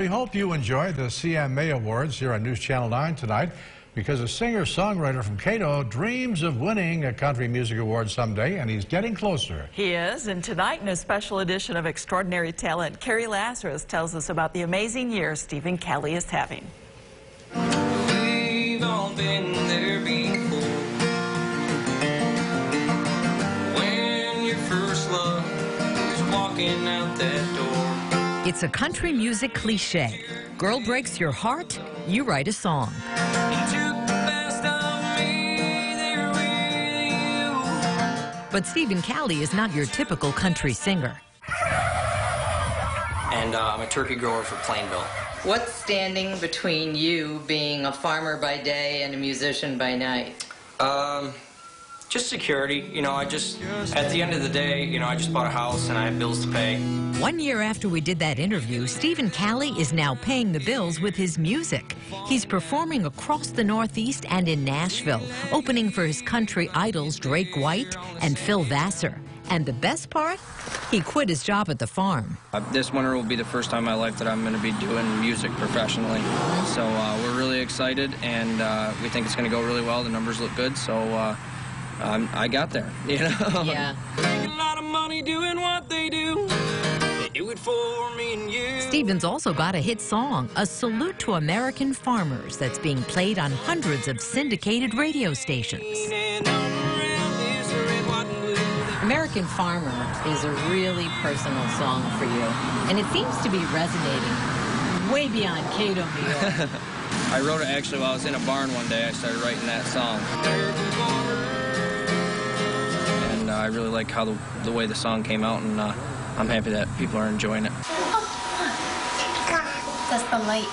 We hope you enjoy the CMA Awards here on News Channel 9 tonight because a singer-songwriter from Cato dreams of winning a country music award someday, and he's getting closer. He is, and tonight in a special edition of Extraordinary Talent, Carrie Lazarus tells us about the amazing year Steven Cali is having. We've It's a country music cliche. Girl breaks your heart, you write a song. You took the best of me there with you. But Steven Cali is not your typical country singer. and uh, I'm a turkey grower for Plainville. What's standing between you being a farmer by day and a musician by night? Um, just security. You know, I just, at the end of the day, you know, I just bought a house and I have bills to pay. One year after we did that interview, Steven Cali is now paying the bills with his music. He's performing across the Northeast and in Nashville, opening for his country idols Drake White and Phil Vassar. And the best part? He quit his job at the farm. Uh, this winter will be the first time in my life that I'm going to be doing music professionally. So uh, we're really excited, and uh, we think it's going to go really well. The numbers look good, so uh, I'm, got there. You know. Yeah. Make a lot of money doing what they do. They do it for me and you. Steven's also got a hit song, A Salute to American Farmers, that's being played on hundreds of syndicated radio stations. And around this red, white, and blue. American Farmer is a really personal song for you, and it seems to be resonating way beyond Cato, New York. I wrote it actually while I was in a barn one day. I started writing that song, and uh, I really like how the, the way the song came out, and uh, I'm happy that people are enjoying it. That's the light.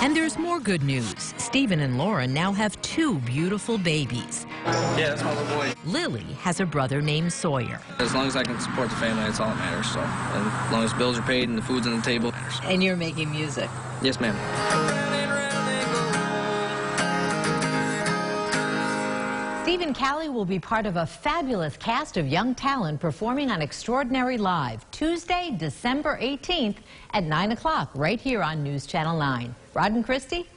And there's more good news. Steven and Lauren now have two beautiful babies. Yeah, that's my little boy. Lily has a brother named Sawyer. As long as I can support the family, that's all that matters. So, and as long as bills are paid and the food's on the table, and you're making music. Yes, ma'am. Steven Cali will be part of a fabulous cast of young talent performing on Extraordinary Live Tuesday, December 18th at 9 o'clock right here on News Channel 9. Rod and Christie?